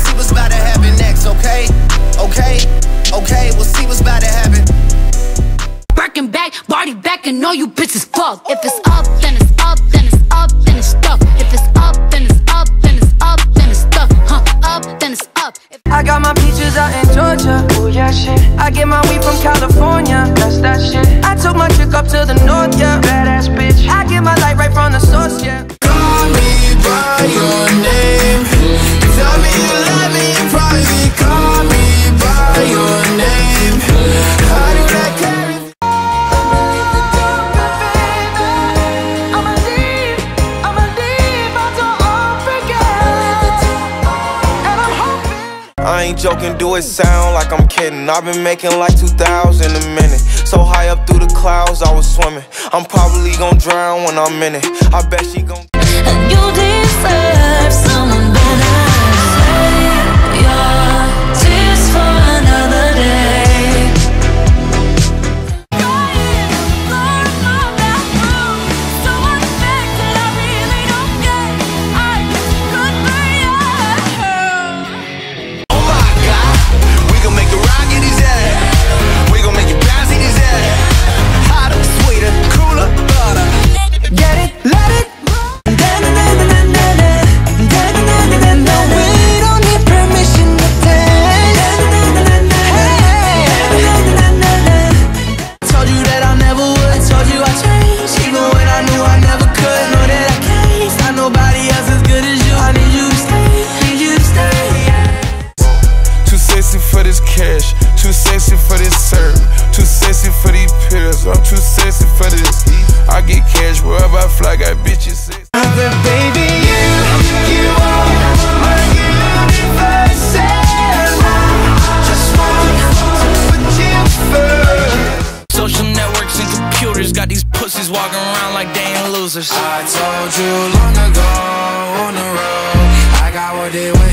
see what's about to happen next, okay? Okay, okay, we'll see what's about to happen. Working back, body back, and all you bitches fuck. If it's up, then it's up, then it's up, then it's stuck. If it's up, then it's up, then it's up, then it's stuck. Huh, up, then it's up. If I got my peaches out in Georgia. Oh, yeah, shit. I get my weed from California. That's that shit. I took my chick up to the north, yeah. I ain't joking, do it sound like I'm kidding. I've been making like 2,000 a minute. So high up through the clouds, I was swimming. I'm probably gonna drown when I'm in it. I bet she gon' I'm too sexy for this. I get cash wherever I fly, got bitches sexy. Baby, you, you are my universe, and I just want to put you first. Social networks and computers got these pussies walking around like they ain't losers. I told you long ago on the road, I got what they want.